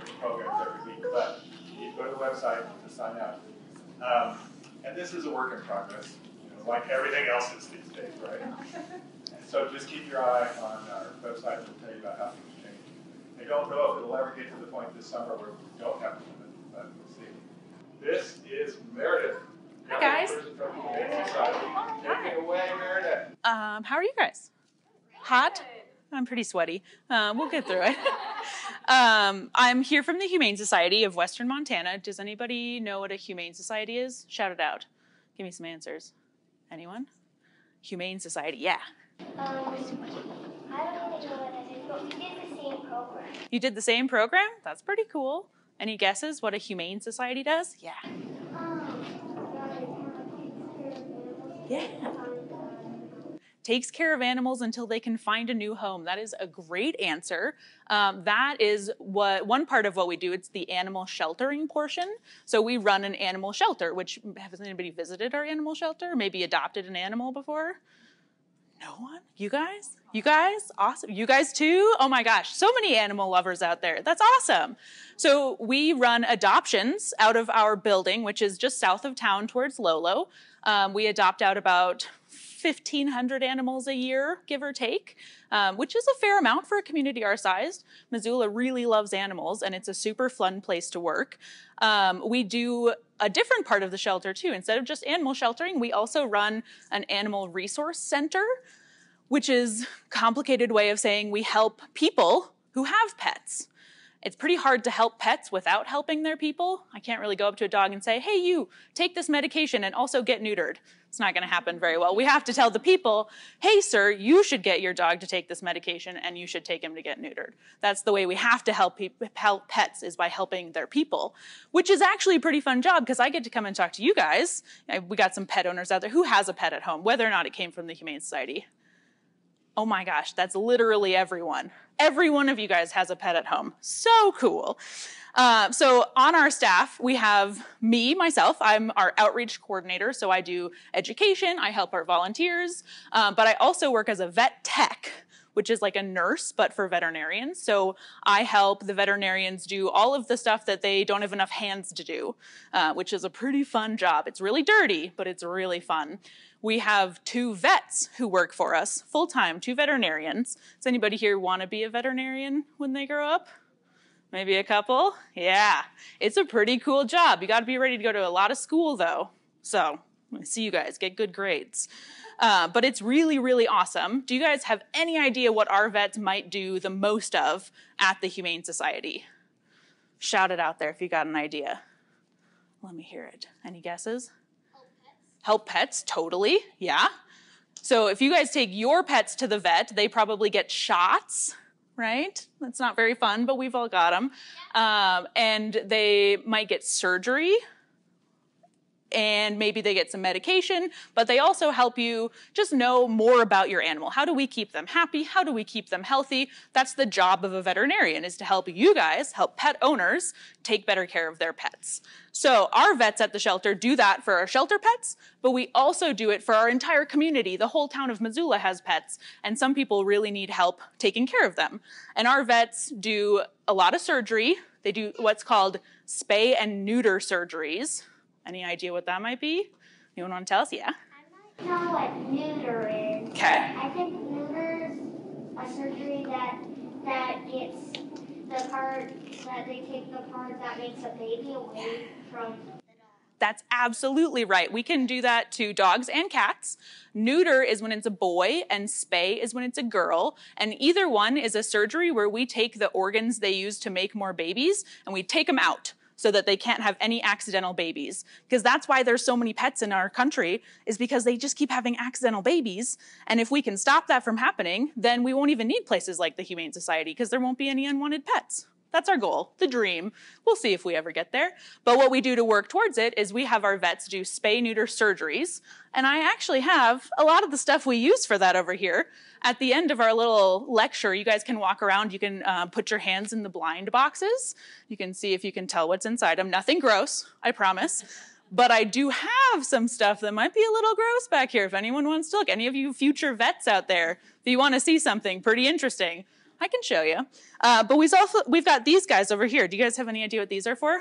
at different, different programs every week. But you go to the website to sign up. Um, and this is a work in progress, you know, like everything else is these days, right? so just keep your eye on our website. We'll tell you about how things change. I don't know if it'll ever get to the point this summer where we don't have to limit, but we'll see. This is Meredith. Hi, guys. Take it away, Meredith. Um, how are you guys? Hot? I'm pretty sweaty. Uh, we'll get through it. um, I'm here from the Humane Society of Western Montana. Does anybody know what a Humane Society is? Shout it out. Give me some answers. Anyone? Humane Society, yeah. Um, I don't even know what that is, but we did the same program. You did the same program? That's pretty cool. Any guesses what a Humane Society does? Yeah. Yeah. Takes care of animals until they can find a new home. That is a great answer. Um, that is what one part of what we do. It's the animal sheltering portion. So we run an animal shelter. Which has anybody visited our animal shelter? Maybe adopted an animal before? No one? You guys? You guys? Awesome. You guys too? Oh my gosh, so many animal lovers out there. That's awesome. So we run adoptions out of our building, which is just south of town towards Lolo. Um, we adopt out about 1,500 animals a year, give or take, um, which is a fair amount for a community our size. Missoula really loves animals, and it's a super fun place to work. Um, we do a different part of the shelter too. Instead of just animal sheltering, we also run an animal resource center, which is complicated way of saying we help people who have pets. It's pretty hard to help pets without helping their people. I can't really go up to a dog and say, hey, you, take this medication and also get neutered. It's not going to happen very well. We have to tell the people, hey, sir, you should get your dog to take this medication and you should take him to get neutered. That's the way we have to help, pe- help pets is by helping their people, which is actually a pretty fun job because I get to come and talk to you guys. We got some pet owners out there. Who has a pet at home, whether or not it came from the Humane Society? Oh my gosh, that's literally everyone. Every one of you guys has a pet at home. So cool. Uh, so on our staff, we have me, myself. I'm our outreach coordinator, so I do education. I help our volunteers, um, but I also work as a vet tech which is like a nurse, but for veterinarians. So I help the veterinarians do all of the stuff that they don't have enough hands to do, uh, which is a pretty fun job. It's really dirty, but it's really fun. We have two vets who work for us full time, two veterinarians. Does anybody here want to be a veterinarian when they grow up? Maybe a couple? Yeah. It's a pretty cool job. You got to be ready to go to a lot of school though. So, see you guys, get good grades. Uh, but it's really, really awesome. Do you guys have any idea what our vets might do the most of at the Humane Society? Shout it out there if you got an idea. Let me hear it. Any guesses? Help pets. Help pets, totally. Yeah. So if you guys take your pets to the vet, they probably get shots, right? That's not very fun, but we've all got them. Um, and they might get surgery and maybe they get some medication, but they also help you just know more about your animal. How do we keep them happy? How do we keep them healthy? That's the job of a veterinarian is to help you guys, help pet owners take better care of their pets. So our vets at the shelter do that for our shelter pets, but we also do it for our entire community. The whole town of Missoula has pets, and some people really need help taking care of them. And our vets do a lot of surgery. They do what's called spay and neuter surgeries. Any idea what that might be? Anyone want to tell us? Yeah. I might know what neuter is. Okay. I think neuter is a surgery that that gets the part that they take the part that makes a baby away from. That's absolutely right. We can do that to dogs and cats. Neuter is when it's a boy, and spay is when it's a girl. And either one is a surgery where we take the organs they use to make more babies and we take them out so that they can't have any accidental babies. Because that's why there's so many pets in our country, is because they just keep having accidental babies. And if we can stop that from happening, then we won't even need places like the Humane Society because there won't be any unwanted pets. That's our goal, the dream. We'll see if we ever get there. But what we do to work towards it is we have our vets do spay neuter surgeries. And I actually have a lot of the stuff we use for that over here. At the end of our little lecture, you guys can walk around. You can uh, put your hands in the blind boxes. You can see if you can tell what's inside them. Nothing gross, I promise. but I do have some stuff that might be a little gross back here if anyone wants to look. Any of you future vets out there, if you want to see something pretty interesting, I can show you. Uh, but we've also we've got these guys over here. Do you guys have any idea what these are for?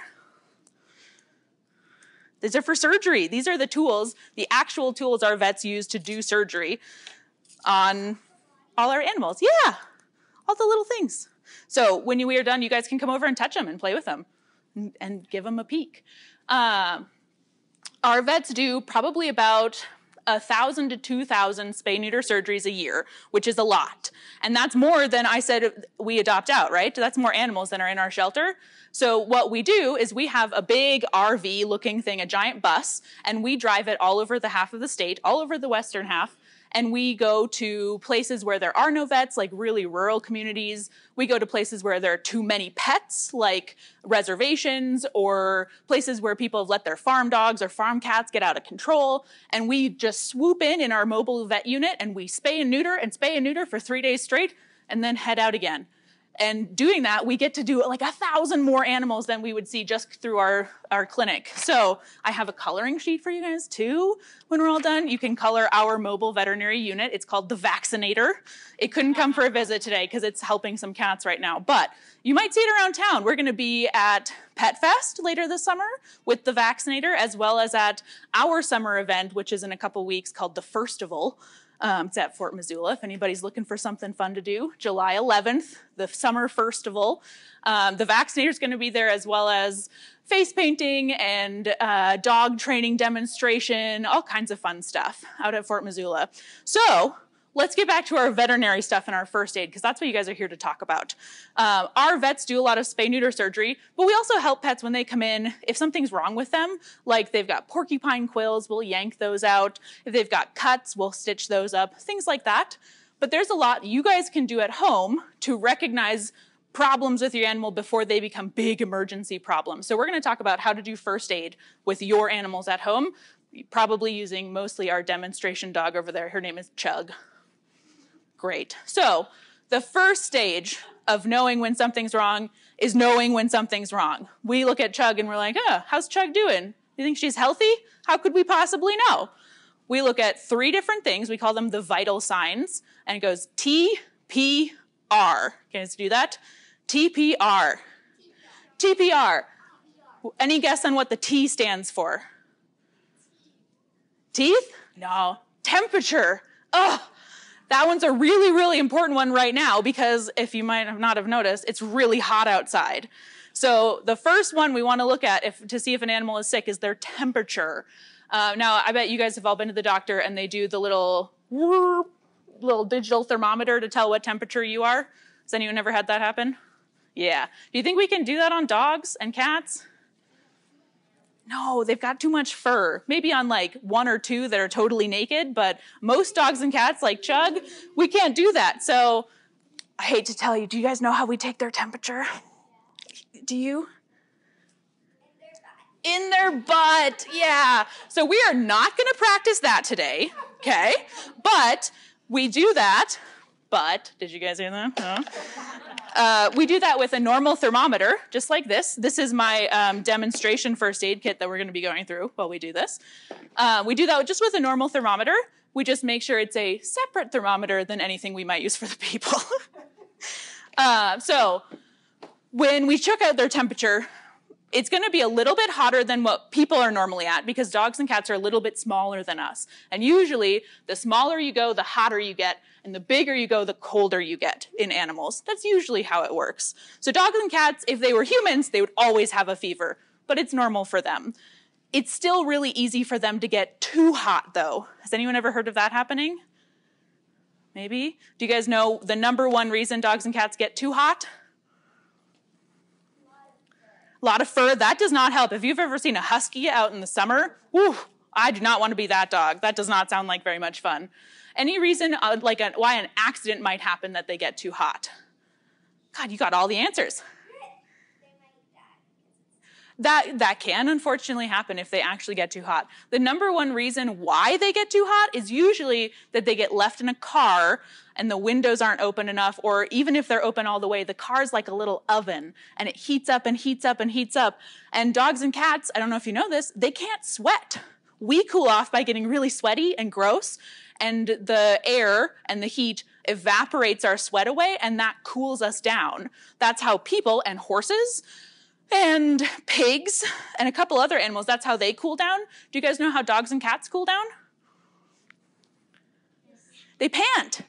These are for surgery. These are the tools, the actual tools our vets use to do surgery on all our animals. Yeah, all the little things. So when we are done, you guys can come over and touch them and play with them and, give them a peek. Um, our vets do probably about a thousand to two thousand spay neuter surgeries a year, which is a lot. And that's more than I said we adopt out, right? That's more animals than are in our shelter. So what we do is we have a big RV looking thing, a giant bus, and we drive it all over the half of the state, all over the western half, and we go to places where there are no vets, like really rural communities. We go to places where there are too many pets, like reservations, or places where people have let their farm dogs or farm cats get out of control. And we just swoop in in our mobile vet unit and we spay and neuter and spay and neuter for three days straight and then head out again. And doing that, we get to do like a thousand more animals than we would see just through our, our clinic. So I have a coloring sheet for you guys too. When we're all done, you can color our mobile veterinary unit. It's called the Vaccinator. It couldn't come for a visit today because it's helping some cats right now, but you might see it around town. We're gonna be at Pet Fest later this summer with the Vaccinator, as well as at our summer event, which is in a couple weeks called the Firstival. Um, it's at Fort Missoula. If anybody's looking for something fun to do, July 11th, the summer festival. Um, the vaccinator is going to be there as well as face painting and uh, dog training demonstration, all kinds of fun stuff out at Fort Missoula. So let's get back to our veterinary stuff and our first aid because that's what you guys are here to talk about. Um, our vets do a lot of spay neuter surgery, but we also help pets when they come in. If something's wrong with them, like they've got porcupine quills, we'll yank those out. If they've got cuts, we'll stitch those up, things like that. But there's a lot you guys can do at home to recognize problems with your animal before they become big emergency problems. So we're going to talk about how to do first aid with your animals at home, probably using mostly our demonstration dog over there. Her name is Chug. Great. So the first stage of knowing when something's wrong is knowing when something's wrong. We look at Chug and we're like, oh, how's Chug doing? You think she's healthy? How could we possibly know? We look at three different things. We call them the vital signs. And it goes T, P, R. Can you do that? TPR. TPR. Any guess on what the T stands for? Teeth? No. Temperature. Ugh. That one's a really, really important one right now because if you might have not have noticed, it's really hot outside. So the first one we want to look at if, to see if an animal is sick is their temperature. Uh, now, I bet you guys have all been to the doctor and they do the little little digital thermometer to tell what temperature you are. Has anyone ever had that happen? Yeah. Do you think we can do that on dogs and cats? No, they've got too much fur. Maybe on like one or two that are totally naked, but most dogs and cats, like Chug, we can't do that. So I hate to tell you, do you guys know how we take their temperature? Do you? In their butt, yeah. So we are not gonna practice that today, okay? But we do that, but, did you guys hear that? No? Uh, we do that with a normal thermometer, just like this. This is my um, demonstration first aid kit that we're going to be going through while we do this. Uh, we do that just with a normal thermometer. We just make sure it's a separate thermometer than anything we might use for the people. uh, so when we check out their temperature, it's going to be a little bit hotter than what people are normally at because dogs and cats are a little bit smaller than us. And usually, the smaller you go, the hotter you get. And the bigger you go, the colder you get in animals. That's usually how it works. So dogs and cats, if they were humans, they would always have a fever, but it's normal for them. It's still really easy for them to get too hot though. Has anyone ever heard of that happening? Maybe? Do you guys know the number one reason dogs and cats get too hot? A lot of fur. That does not help. If you've ever seen a husky out in the summer, whew, I do not want to be that dog. That does not sound like very much fun any reason uh, like a, why an accident might happen that they get too hot? God, you got all the answers. That that can unfortunately happen if they actually get too hot. The number one reason why they get too hot is usually that they get left in a car and the windows aren't open enough or even if they're open all the way, the car's like a little oven and it heats up and heats up and heats up. And dogs and cats, I don't know if you know this, they can't sweat. We cool off by getting really sweaty and gross and the air and the heat evaporates our sweat away and that cools us down. That's how people and horses and pigs and a couple other animals, that's how they cool down. Do you guys know how dogs and cats cool down? They pant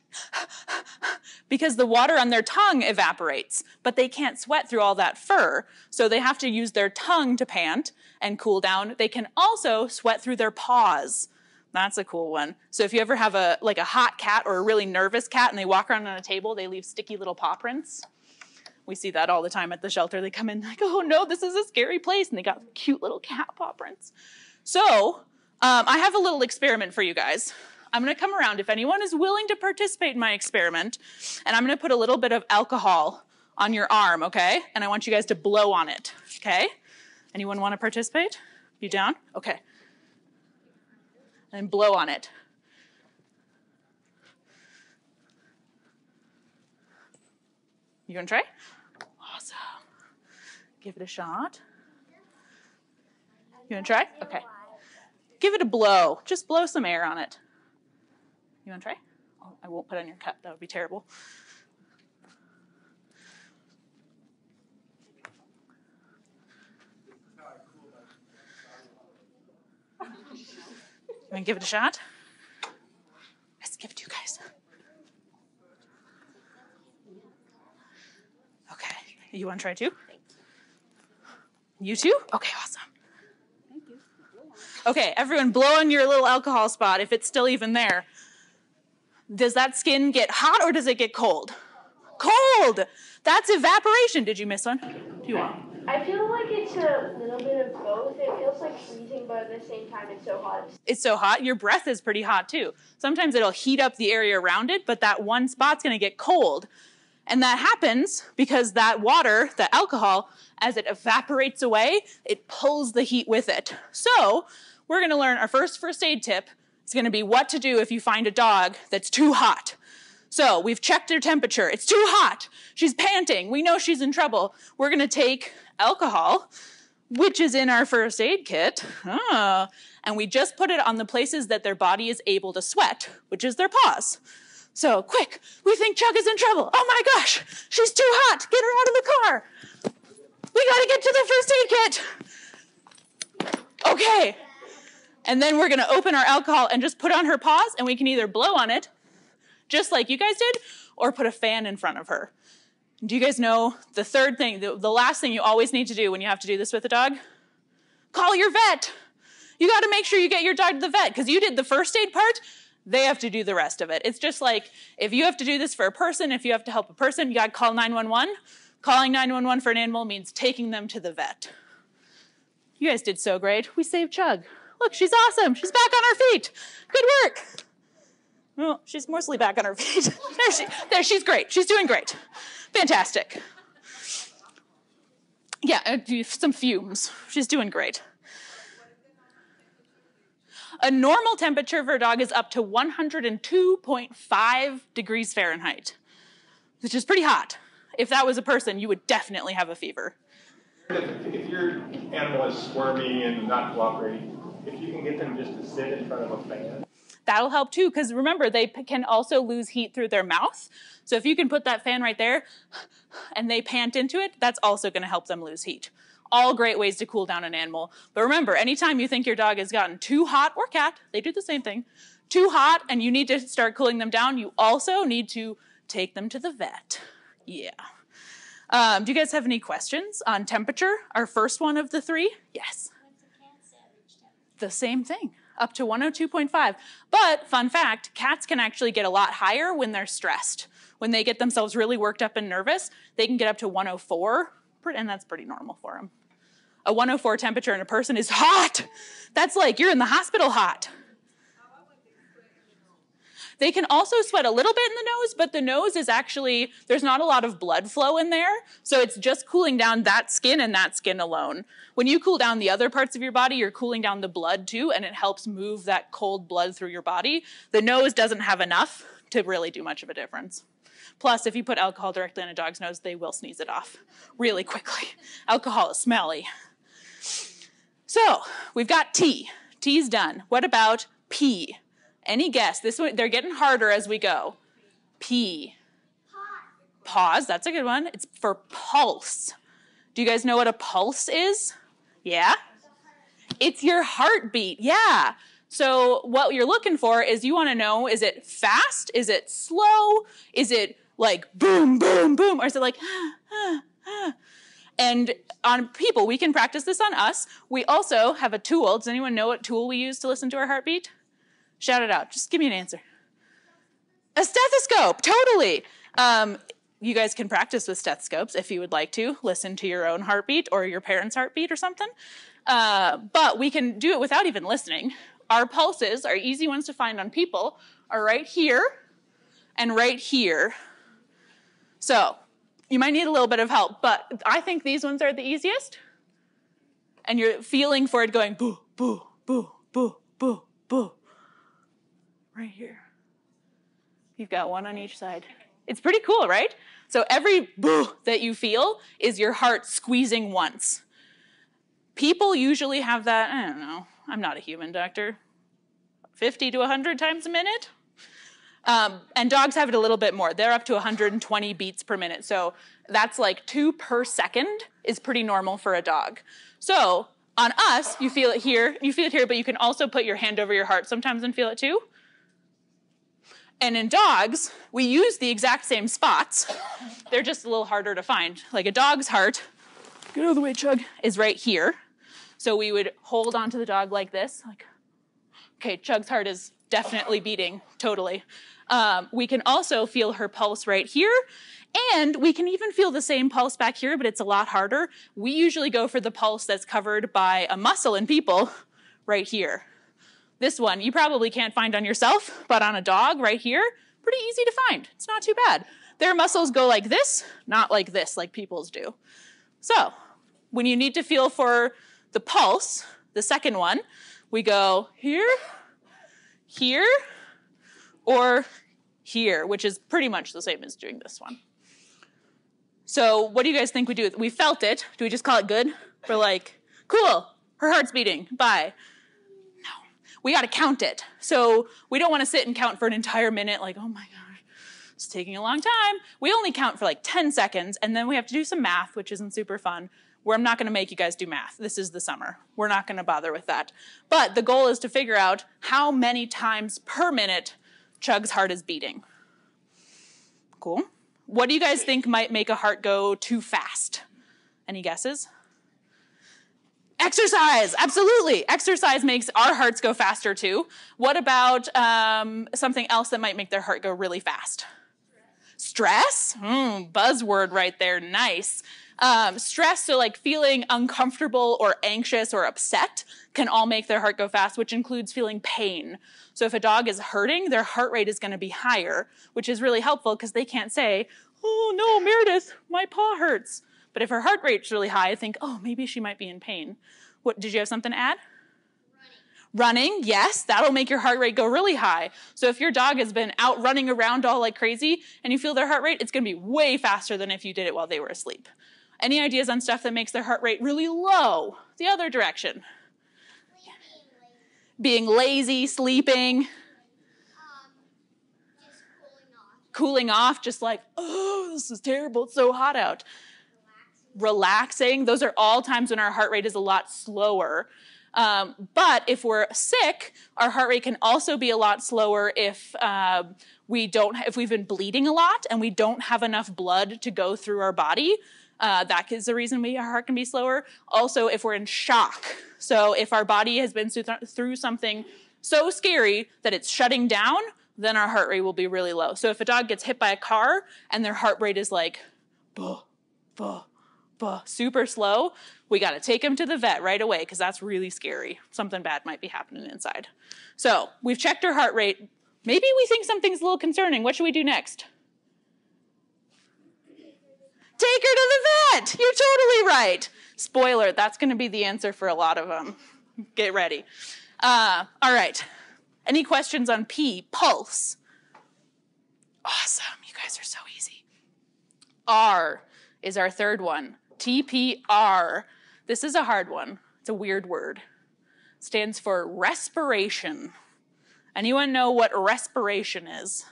because the water on their tongue evaporates, but they can't sweat through all that fur. So they have to use their tongue to pant and cool down. They can also sweat through their paws. That's a cool one. So if you ever have a like a hot cat or a really nervous cat and they walk around on a table, they leave sticky little paw prints. We see that all the time at the shelter. They come in like, oh no, this is a scary place. And they got cute little cat paw prints. So um, I have a little experiment for you guys. I'm going to come around if anyone is willing to participate in my experiment, and I'm going to put a little bit of alcohol on your arm, okay? And I want you guys to blow on it, okay? Anyone want to participate? You down? Okay. And blow on it. You gonna try? Awesome. Give it a shot. You wanna try? Okay. Give it a blow. Just blow some air on it. You wanna try? Oh, I won't put on your cup. That would be terrible. You wanna give it a shot? Let's give it to you guys. Okay. You wanna try too? You too? Okay, awesome. Thank you. Okay, everyone blow on your little alcohol spot if it's still even there. Does that skin get hot or does it get cold? Cold! That's evaporation. Did you miss one? Do you want? I feel like it's a little bit of both. It feels like freezing, but at the same time, it's so hot. It's so hot. Your breath is pretty hot too. Sometimes it'll heat up the area around it, but that one spot's gonna get cold. And that happens because that water, the alcohol, as it evaporates away, it pulls the heat with it. So, we're gonna learn our first first aid tip. It's gonna be what to do if you find a dog that's too hot. So, we've checked her temperature. It's too hot. She's panting. We know she's in trouble. We're gonna take alcohol, which is in our first aid kit, and we just put it on the places that their body is able to sweat, which is their paws. So, quick, we think Chug is in trouble. Oh my gosh, she's too hot. Get her out of the car. We gotta get to the first aid kit. Okay. And then we're gonna open our alcohol and just put on her paws, and we can either blow on it, just like you guys did, or put a fan in front of her. Do you guys know the third thing, the, the last thing you always need to do when you have to do this with a dog? Call your vet. You gotta make sure you get your dog to the vet, because you did the first aid part, they have to do the rest of it. It's just like if you have to do this for a person, if you have to help a person, you gotta call 911. Calling 911 for an animal means taking them to the vet. You guys did so great. We saved Chug. Look, she's awesome. She's back on her feet. Good work. Well, she's mostly back on her feet. there, she, there, she's great. She's doing great. Fantastic. Yeah, uh, some fumes. She's doing great. A normal temperature for a dog is up to 102.5 degrees Fahrenheit, which is pretty hot. If that was a person, you would definitely have a fever. If, your animal is squirmy and not cooperating, if you can get them just to sit in front of a fan, That'll help too, because remember, they can also lose heat through their mouth. So if you can put that fan right there and they pant into it, that's also going to help them lose heat. All great ways to cool down an animal. But remember, anytime you think your dog has gotten too hot, or cat, they do the same thing, too hot, and you need to start cooling them down, you also need to take them to the vet. Yeah. Um, do you guys have any questions on temperature? Our first one of the three? Yes. The same thing, up to 102.5. But, fun fact, cats can actually get a lot higher when they're stressed. When they get themselves really worked up and nervous, they can get up to 104, and that's pretty normal for them. A 104 temperature in a person is hot. That's like you're in the hospital hot. They can also sweat a little bit in the nose, but the nose is actually, there's not a lot of blood flow in there. So it's just cooling down that skin and that skin alone. When you cool down the other parts of your body, you're cooling down the blood too, and it helps move that cold blood through your body. The nose doesn't have enough to really do much of a difference. Plus, if you put alcohol directly on a dog's nose, they will sneeze it off really quickly. Alcohol is smelly. So, we've got T. T's done. What about P? Any guess? This one, they're getting harder as we go. P. Pause, that's a good one. It's for pulse. Do you guys know what a pulse is? Yeah? It's your heartbeat. Yeah. So, what you're looking for is you want to know is it fast? Is it slow? Is it like boom, boom, boom? Or is it like, ah, ah, ah? And on people, we can practice this on us. We also have a tool. Does anyone know what tool we use to listen to our heartbeat? Shout it out. Just give me an answer. A stethoscope, totally. Um, you guys can practice with stethoscopes if you would like to listen to your own heartbeat or your parents' heartbeat or something. Uh, but we can do it without even listening. Our pulses, our easy ones to find on people, are right here and right here. So you might need a little bit of help, but I think these ones are the easiest. And you're feeling for it going boo, boo, boo, boo, boo, boo. Right here. You've got one on each side. It's pretty cool, right? So every boo that you feel is your heart squeezing once. People usually have that, I don't know, I'm not a human doctor, 50 to 100 times a minute. Um, and dogs have it a little bit more. They're up to 120 beats per minute. So that's like two per second is pretty normal for a dog. So on us, you feel it here, you feel it here, but you can also put your hand over your heart sometimes and feel it too. And in dogs, we use the exact same spots. They're just a little harder to find. Like a dog's heart, get out of the way, Chug, is right here. So we would hold onto the dog like this, like, okay, Chug's heart is definitely beating, totally. Um, we can also feel her pulse right here. And we can even feel the same pulse back here, but it's a lot harder. We usually go for the pulse that's covered by a muscle in people right here. This one you probably can't find on yourself, but on a dog right here, pretty easy to find. It's not too bad. Their muscles go like this, not like this, like people's do. So, when you need to feel for the pulse, the second one, we go here, here, or here, which is pretty much the same as doing this one. So, what do you guys think we do? We felt it. Do we just call it good? We're like, cool, her heart's beating, bye. We got to count it. So, we don't want to sit and count for an entire minute, like, oh my gosh, it's taking a long time. We only count for like 10 seconds, and then we have to do some math, which isn't super fun. Where I'm not going to make you guys do math. This is the summer. We're not going to bother with that. But the goal is to figure out how many times per minute Chug's heart is beating. Cool. What do you guys think might make a heart go too fast? Any guesses? Exercise, absolutely. Exercise makes our hearts go faster too. What about um, something else that might make their heart go really fast? Stress? Mm, buzzword right there, nice. Um, stress, so like feeling uncomfortable or anxious or upset, can all make their heart go fast, which includes feeling pain. So if a dog is hurting, their heart rate is going to be higher, which is really helpful because they can't say, oh no, Meredith, my paw hurts. But if her heart rate's really high, I think, oh, maybe she might be in pain. What, did you have something to add? Running. running, yes, that'll make your heart rate go really high. So if your dog has been out running around all like crazy and you feel their heart rate, it's going to be way faster than if you did it while they were asleep. Any ideas on stuff that makes their heart rate really low? The other direction. Being lazy, sleeping. cooling off, just like, oh, this is terrible. It's so hot out. Relaxing. Those are all times when our heart rate is a lot slower. Um, but if we're sick, our heart rate can also be a lot slower if uh, we don't, if we've been bleeding a lot and we don't have enough blood to go through our body. Uh, that is the reason we, our heart can be slower. Also, if we're in shock. So if our body has been through something so scary that it's shutting down, then our heart rate will be really low. So if a dog gets hit by a car and their heart rate is like, buh, buh, super slow, we got to take him to the vet right away because that's really scary. Something bad might be happening inside. So we've checked her heart rate. Maybe we think something's a little concerning. What should we do next? Take her to the vet. You're totally right. Spoiler, that's going to be the answer for a lot of them. Get ready. Uh, all right. Any questions on P? Pulse. Awesome. You guys are so easy. R is our third one. TPR. This is a hard one. It's a weird word. Stands for respiration. Anyone know what respiration is?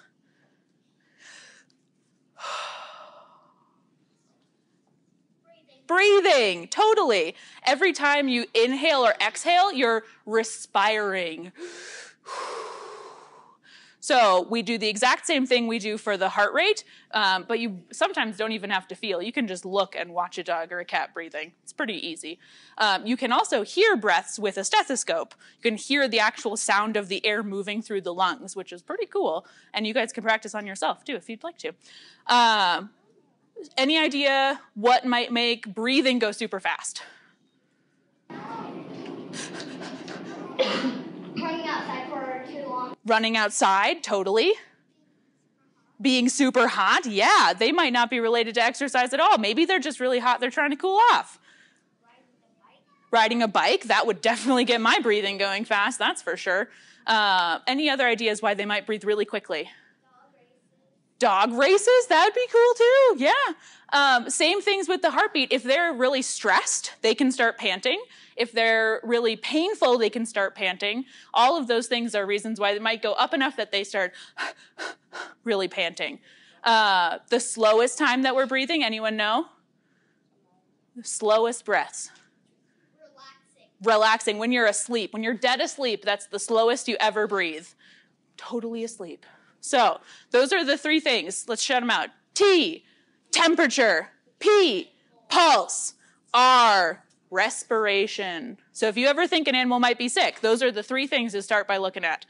breathing, totally. Every time you inhale or exhale, you're respiring. So we do the exact same thing we do for the heart rate, um, but you sometimes don't even have to feel. You can just look and watch a dog or a cat breathing. It's pretty easy. Um, you can also hear breaths with a stethoscope. You can hear the actual sound of the air moving through the lungs, which is pretty cool. And you guys can practice on yourself too if you'd like to. Um, any idea what might make breathing go super fast? Running outside for too long. Running outside, totally. Being super hot, yeah, they might not be related to exercise at all. Maybe they're just really hot, they're trying to cool off. Riding a bike, that would definitely get my breathing going fast, that's for sure. Uh, any other ideas why they might breathe really quickly? Dog races that'd be cool too yeah. Um, same things with the heartbeat. If they're really stressed they can start panting. If they're really painful they can start panting. All of those things are reasons why they might go up enough that they start really panting. Uh, the slowest time that we're breathing anyone know? The slowest breaths. Relaxing. relaxing. When you're asleep when you're dead asleep that's the slowest you ever breathe. Totally asleep so those are the three things. Let's shout them out. T, temperature. P, pulse. R, respiration. So if you ever think an animal might be sick, those are the three things to start by looking at.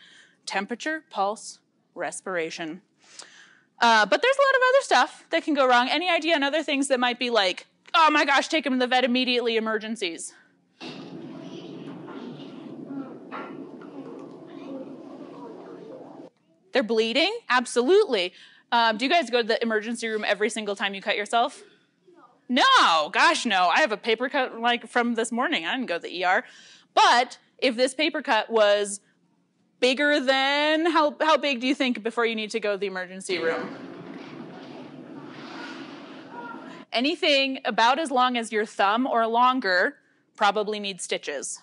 Temperature, pulse, respiration. Uh, but there's a lot of other stuff that can go wrong. Any idea on other things that might be like, oh my gosh, take them to the vet immediately, emergencies? They're bleeding? Absolutely. Um, do you guys go to the emergency room every single time you cut yourself? No. No, gosh, no. I have a paper cut like from this morning. I didn't go to the ER. But if this paper cut was bigger than how how big do you think before you need to go to the emergency room? Anything about as long as your thumb or longer probably needs stitches.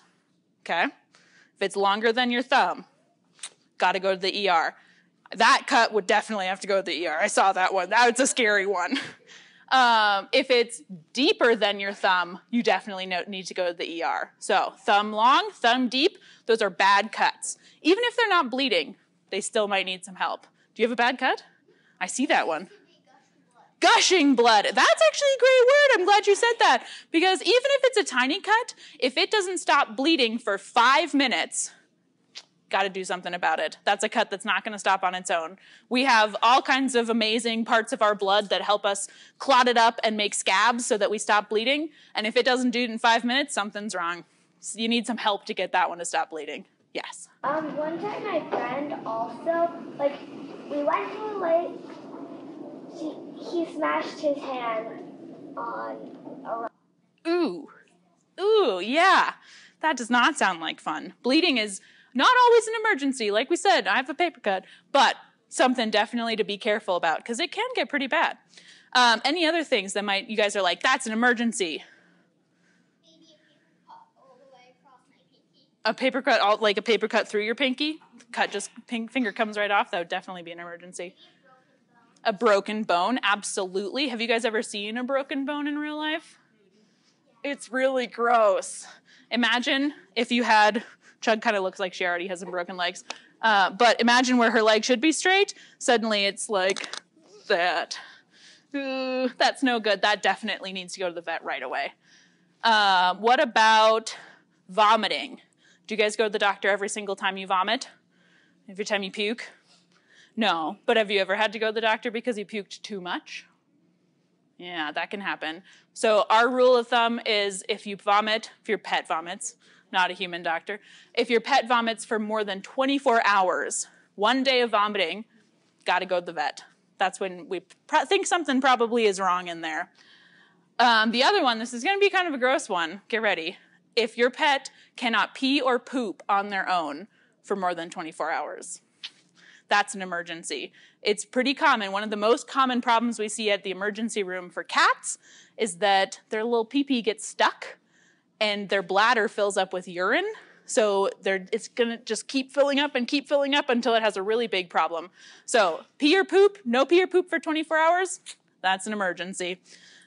Okay? If it's longer than your thumb, got to go to the ER that cut would definitely have to go to the ER. I saw that one. That was a scary one. Um, if it's deeper than your thumb, you definitely need to go to the ER. So, thumb long, thumb deep, those are bad cuts. Even if they're not bleeding, they still might need some help. Do you have a bad cut? I see that one. Gushing blood. That's actually a great word. I'm glad you said that. Because even if it's a tiny cut, if it doesn't stop bleeding for five minutes, got to do something about it. That's a cut that's not going to stop on its own. We have all kinds of amazing parts of our blood that help us clot it up and make scabs so that we stop bleeding. And if it doesn't do it in five minutes, something's wrong. So you need some help to get that one to stop bleeding. Yes. Um, one time my friend also, like, we went to a lake. She, he smashed his hand on a rock. Ooh. Ooh, yeah. That does not sound like fun. Bleeding is not always an emergency. Like we said, I have a paper cut, but something definitely to be careful about because it can get pretty bad. Um, any other things that might you guys are like, that's an emergency? A paper cut, all, like a paper cut through your pinky, cut just pink, finger comes right off. That would definitely be an emergency. A broken bone, absolutely. Have you guys ever seen a broken bone in real life? It's really gross. Imagine if you had Chug kind of looks like she already has some broken legs. Uh, but imagine where her leg should be straight. Suddenly it's like that. Ooh, that's no good. That definitely needs to go to the vet right away. Uh, what about vomiting? Do you guys go to the doctor every single time you vomit? Every time you puke? No. But have you ever had to go to the doctor because you puked too much? Yeah, that can happen. So, our rule of thumb is if you vomit, if your pet vomits, not a human doctor. If your pet vomits for more than 24 hours one day of vomiting, got to go to the vet. That's when we think something probably is wrong in there. Um, the other one, this is going to be kind of a gross one. Get ready. If your pet cannot pee or poop on their own for more than 24 hours, that's an emergency. It's pretty common. One of the most common problems we see at the emergency room for cats is that their little pee pee gets stuck and their bladder fills up with urine. So it's gonna just keep filling up and keep filling up until it has a really big problem. So pee or poop, no pee or poop for 24 hours, that's an emergency.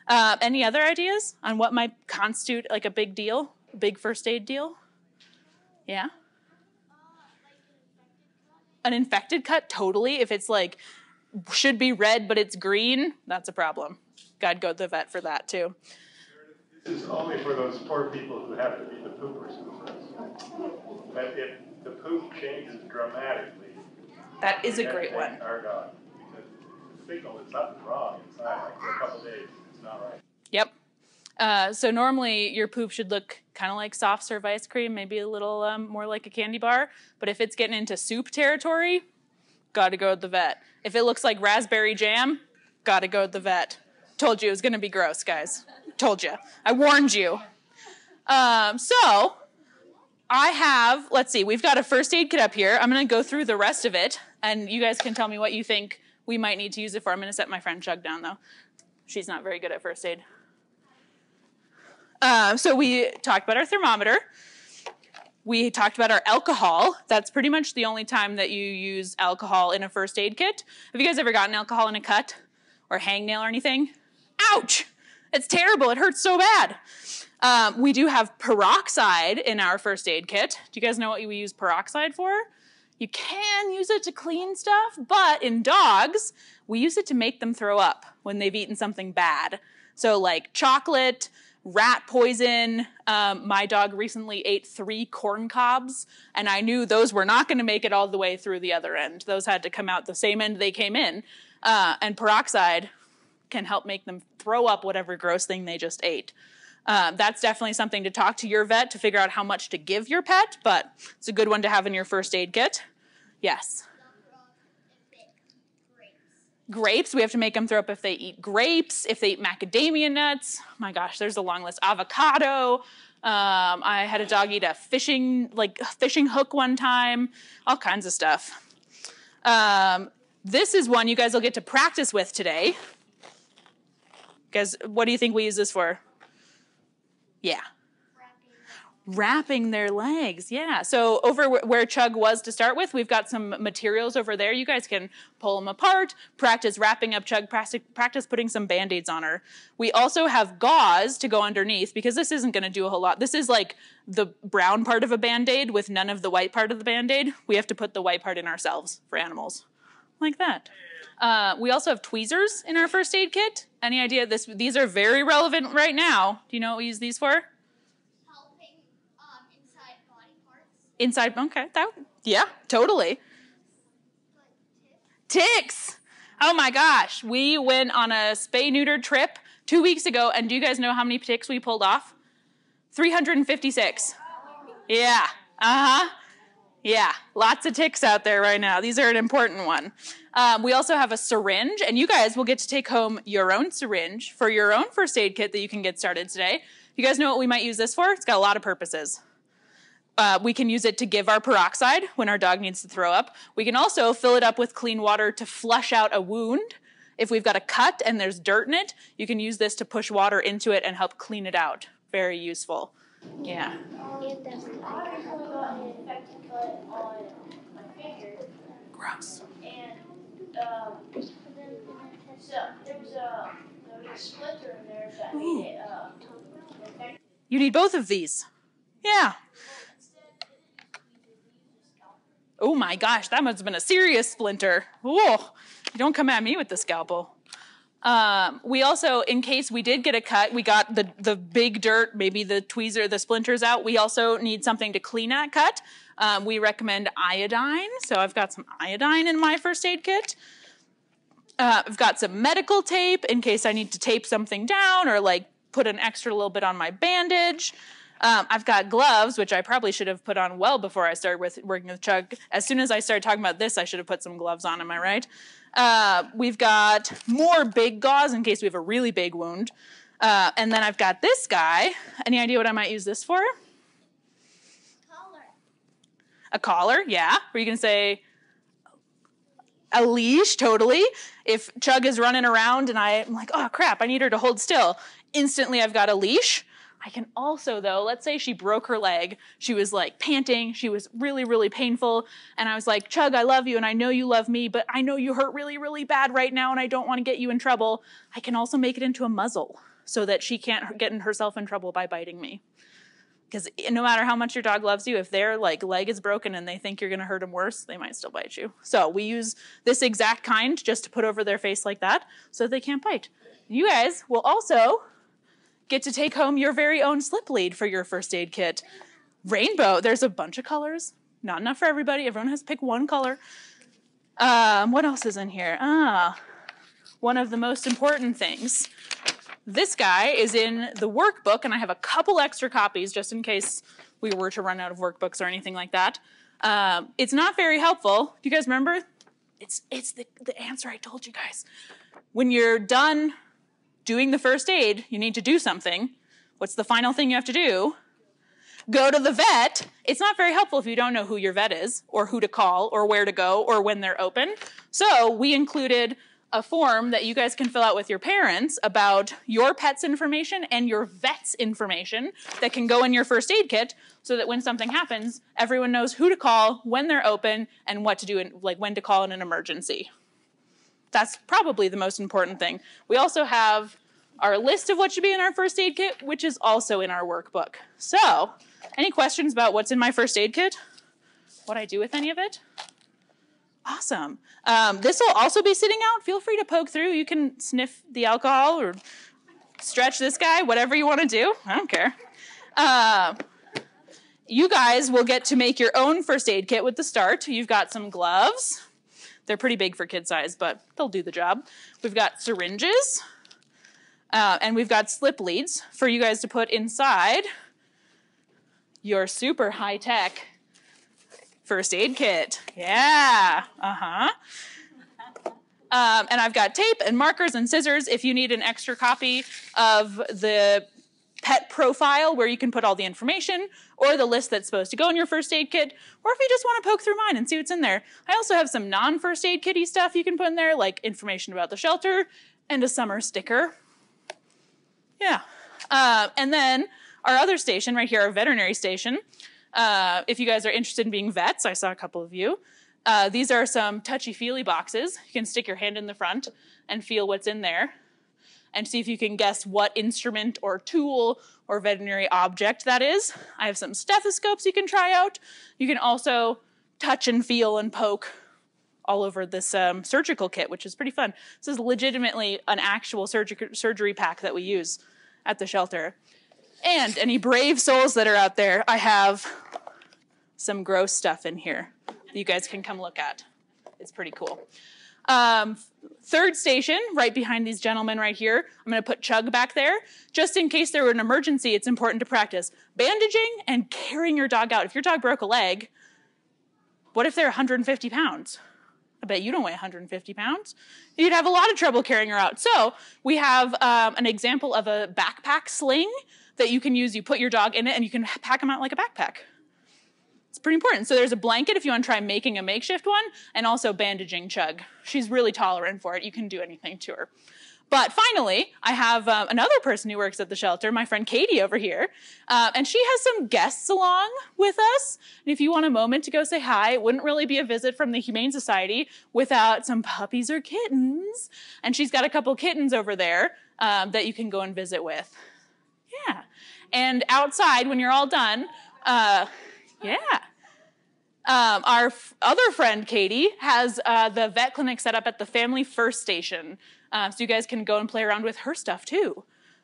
Uh, any other ideas on what might constitute like a big deal, a big first aid deal? Yeah? An infected cut, totally. If it's like should be red but it's green, that's a problem. Gotta go to the vet for that too. This is only for those poor people who have to be the poopers But if the poop changes dramatically, that is a great one. Our dog, because the signal is something wrong inside. Like for a couple days, it's not right. Yep. Uh, so normally your poop should look kind of like soft serve ice cream, maybe a little um, more like a candy bar. But if it's getting into soup territory, got to go to the vet. If it looks like raspberry jam, got to go to the vet. Told you it was going to be gross, guys. Told you. I warned you. Um, so I have, let's see, we've got a first aid kit up here. I'm going to go through the rest of it, and you guys can tell me what you think we might need to use it for. I'm going to set my friend Chug down, though. She's not very good at first aid. Uh, so we talked about our thermometer. We talked about our alcohol. That's pretty much the only time that you use alcohol in a first aid kit. Have you guys ever gotten alcohol in a cut or hangnail or anything? Ouch! It's terrible. It hurts so bad. Um, we do have peroxide in our first aid kit. Do you guys know what we use peroxide for? You can use it to clean stuff, but in dogs, we use it to make them throw up when they've eaten something bad. So, like chocolate, rat poison. Um, my dog recently ate three corn cobs, and I knew those were not going to make it all the way through the other end. Those had to come out the same end they came in. Uh, and peroxide can help make them throw up whatever gross thing they just ate. Um, that's definitely something to talk to your vet to figure out how much to give your pet, but it's a good one to have in your first aid kit. Yes. Grapes, Grapes, we have to make them throw up if they eat grapes, if they eat macadamia nuts. My gosh, there's a long list. Avocado. Um, I had a dog eat a fishing like fishing hook one time. All kinds of stuff. Um, this is one you guys will get to practice with today. Guys, what do you think we use this for? Yeah. Wrapping their legs, yeah. So over where Chug was to start with, we've got some materials over there. You guys can pull them apart, practice wrapping up Chug, practice putting some band-aids on her. We also have gauze to go underneath because this isn't gonna do a whole lot. This is like the brown part of a band-aid with none of the white part of the band-aid. We have to put the white part in ourselves for animals, like that. Uh, we also have tweezers in our first aid kit. Any idea? This these are very relevant right now. Do you know what we use these for? Helping um, inside body parts. Inside. Okay. That. Yeah. Totally. Ticks. Oh my gosh. We went on a spay neuter trip two weeks ago, and do you guys know how many ticks we pulled off? 356. Yeah. Uh huh. Yeah, lots of ticks out there right now. These are an important one. Um, we also have a syringe, and you guys will get to take home your own syringe for your own first aid kit that you can get started today. You guys know what we might use this for? It's got a lot of purposes. Uh, we can use it to give our peroxide when our dog needs to throw up. We can also fill it up with clean water to flush out a wound. If we've got a cut and there's dirt in it, you can use this to push water into it and help clean it out. Very useful. Yeah. Gross. And um, so there was a there was a splinter in there that Ooh. made it uh. You need both of these. Yeah. Oh my gosh, that must have been a serious splinter. Whoa. Don't come at me with the scalpel. Um, we also, in case we did get a cut, we got the, the big dirt, maybe the tweezer, the splinters out. We also need something to clean that cut. Um, we recommend iodine. So I've got some iodine in my first aid kit. Uh, I've got some medical tape in case I need to tape something down or like put an extra little bit on my bandage. Um, I've got gloves, which I probably should have put on well before I started with working with Chug. As soon as I started talking about this, I should have put some gloves on. Am I right? Uh, we've got more big gauze in case we have a really big wound. Uh, and then I've got this guy. Any idea what I might use this for? A collar, yeah. Were you gonna say a leash? Totally. If Chug is running around and I'm like, oh crap, I need her to hold still, instantly I've got a leash. I can also, though, let's say she broke her leg. She was like panting. She was really, really painful. And I was like, Chug, I love you and I know you love me, but I know you hurt really, really bad right now and I don't want to get you in trouble. I can also make it into a muzzle so that she can't get herself in trouble by biting me. Because no matter how much your dog loves you, if their like leg is broken and they think you're going to hurt them worse, they might still bite you. So we use this exact kind just to put over their face like that so they can't bite. You guys will also get to take home your very own slip lead for your first aid kit. Rainbow, there's a bunch of colors. Not enough for everybody. Everyone has to pick one color. Um, what else is in here? Ah, one of the most important things. This guy is in the workbook, and I have a couple extra copies just in case we were to run out of workbooks or anything like that. Um, it's not very helpful. Do you guys remember? It's it's the, the answer I told you guys. When you're done doing the first aid, you need to do something. What's the final thing you have to do? Go to the vet. It's not very helpful if you don't know who your vet is, or who to call, or where to go, or when they're open. So we included a form that you guys can fill out with your parents about your pet's information and your vet's information that can go in your first aid kit so that when something happens, everyone knows who to call, when they're open, and what to do, in, like when to call in an emergency. That's probably the most important thing. We also have our list of what should be in our first aid kit, which is also in our workbook. So, any questions about what's in my first aid kit? What I do with any of it? Awesome. Um, this will also be sitting out. Feel free to poke through. You can sniff the alcohol or stretch this guy, whatever you want to do. I don't care. Uh, you guys will get to make your own first aid kit with the start. You've got some gloves. They're pretty big for kid size, but they'll do the job. We've got syringes, uh, and we've got slip leads for you guys to put inside your super high tech first aid kit. Yeah, uh huh. Um, and I've got tape and markers and scissors if you need an extra copy of the pet profile where you can put all the information or the list that's supposed to go in your first aid kit, or if you just want to poke through mine and see what's in there. I also have some non first aid kitty stuff you can put in there, like information about the shelter and a summer sticker. Yeah. Uh, and then our other station right here, our veterinary station. Uh, if you guys are interested in being vets, I saw a couple of you. Uh, these are some touchy feely boxes. You can stick your hand in the front and feel what's in there and see if you can guess what instrument or tool or veterinary object that is. I have some stethoscopes you can try out. You can also touch and feel and poke all over this um, surgical kit, which is pretty fun. This is legitimately an actual surgery pack that we use at the shelter. And any brave souls that are out there, I have some gross stuff in here you guys can come look at. It's pretty cool. Um, third station, right behind these gentlemen right here. I'm going to put Chug back there. Just in case there were an emergency, it's important to practice bandaging and carrying your dog out. If your dog broke a leg, what if they're 150 pounds? I bet you don't weigh 150 pounds. You'd have a lot of trouble carrying her out. So we have um, an example of a backpack sling that you can use. You put your dog in it and you can pack them out like a backpack. It's pretty important. So there's a blanket if you want to try making a makeshift one, and also bandaging Chug. She's really tolerant for it. You can do anything to her. But finally, I have um, another person who works at the shelter, my friend Katie over here, uh, and she has some guests along with us. And if you want a moment to go say hi, it wouldn't really be a visit from the Humane Society without some puppies or kittens. And she's got a couple kittens over there um, that you can go and visit with. Yeah. And outside, when you're all done, uh, yeah. Um, our f- other friend, Katie, has uh, the vet clinic set up at the Family First Station. Um, so you guys can go and play around with her stuff too.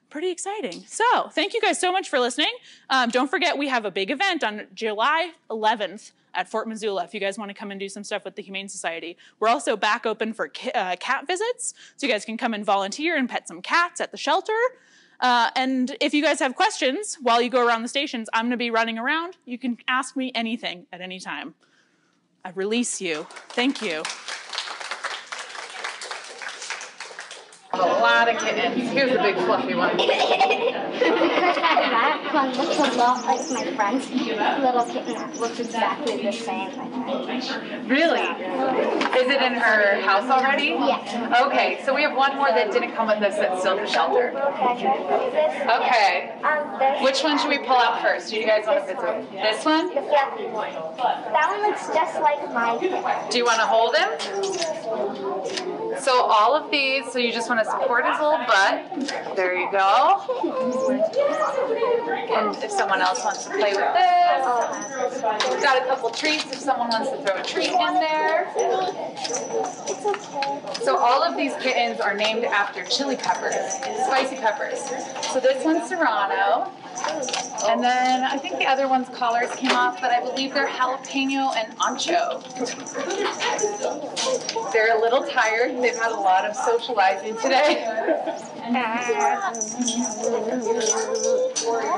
Pretty exciting. So, thank you guys so much for listening. Um, don't forget, we have a big event on July 11th at Fort Missoula if you guys want to come and do some stuff with the Humane Society. We're also back open for ki- uh, cat visits, so you guys can come and volunteer and pet some cats at the shelter. Uh, and if you guys have questions while you go around the stations, I'm going to be running around. You can ask me anything at any time. I release you. Thank you. A lot of kittens. Here's a big fluffy one. that one looks a lot like my friend's little kitten that looks exactly the same. Really? Is it in her house already? Yeah. Okay, so we have one more that didn't come with us that's still in the shelter. Okay. Which one should we pull out first? Do you guys want to visit? This one? the fluffy one. That one looks just like my kitten. Do you want to hold him? So all of these, so you just want to support his little butt. There you go. And if someone else wants to play with this, got a couple treats if someone wants to throw a treat in there. So all of these kittens are named after chili peppers, spicy peppers. So this one's Serrano. And then I think the other one's collars came off, but I believe they're jalapeno and ancho. They're a little tired. They've had a lot of socializing today.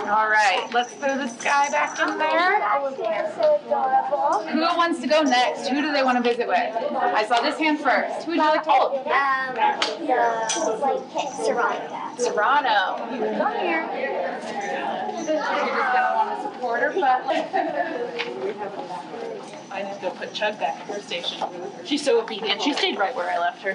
All right, let's throw this guy back in there. They're so adorable. Who wants to go next? Who do they want to visit with? I saw this hand first. Who would you like to hold? Um, the kitten, Serrano. Serrano. Come here. You're just gonna want to support her, but I need to go put Chug back at her station. She's so obedient. She stayed right where I left her.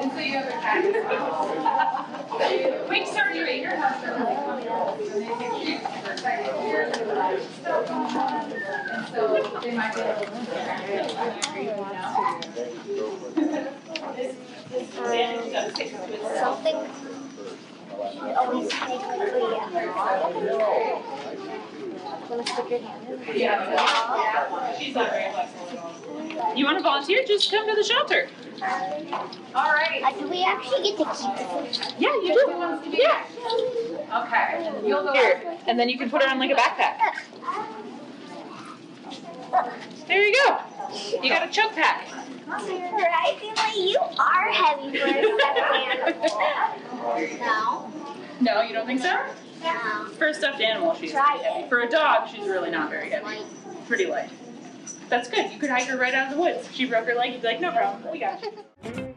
And so you have a Quick surgery. Your husband. So might be able Something. She always takes yeah. Wanna stick your hand in? She's not very flexible. You want to volunteer? Just come to the shelter. All right. Uh, do we actually get to keep it? Yeah, you do. wants to be next? Okay. You'll go. Here, and then you can put it on like a backpack. There you go. You got a choke pack. Feel you are heavy for a stuffed animal. No. No, you don't think so? No. For a stuffed animal, she's Try pretty heavy. it. For a dog, she's really not very heavy. Pretty light. That's good. You could hike her right out of the woods. She broke her leg, you'd be like, no problem. We got you.